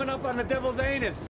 coming up on the devil's anus.